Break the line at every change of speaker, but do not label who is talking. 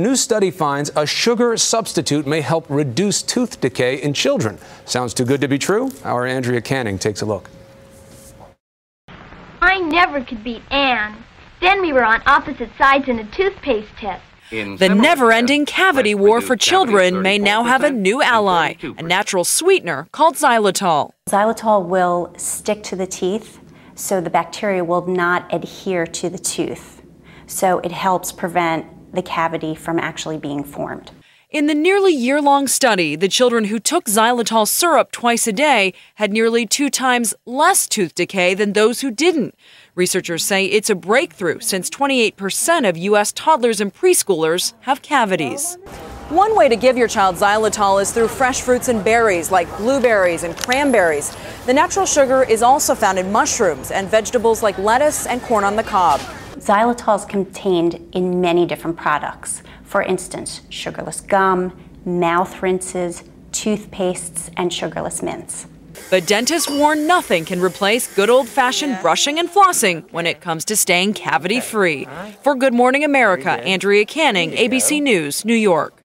New study finds a sugar substitute may help reduce tooth decay in children. Sounds too good to be true? Our Andrea Canning takes a look.
I never could beat Anne. Then we were on opposite sides in a toothpaste test.
The never ending cavity war for children may now have a new ally, a natural sweetener called xylitol.
Xylitol will stick to the teeth, so the bacteria will not adhere to the tooth. So it helps prevent the cavity from actually being formed.
In the nearly year long study, the children who took xylitol syrup twice a day had nearly two times less tooth decay than those who didn't. Researchers say it's a breakthrough since 28% of U.S. toddlers and preschoolers have cavities. One way to give your child xylitol is through fresh fruits and berries like blueberries and cranberries. The natural sugar is also found in mushrooms and vegetables like lettuce and corn on the cob.
Xylitol is contained in many different products. For instance, sugarless gum, mouth rinses, toothpastes, and sugarless mints.
But dentists warn nothing can replace good old fashioned brushing and flossing when it comes to staying cavity free. For Good Morning America, Andrea Canning, ABC News, New York.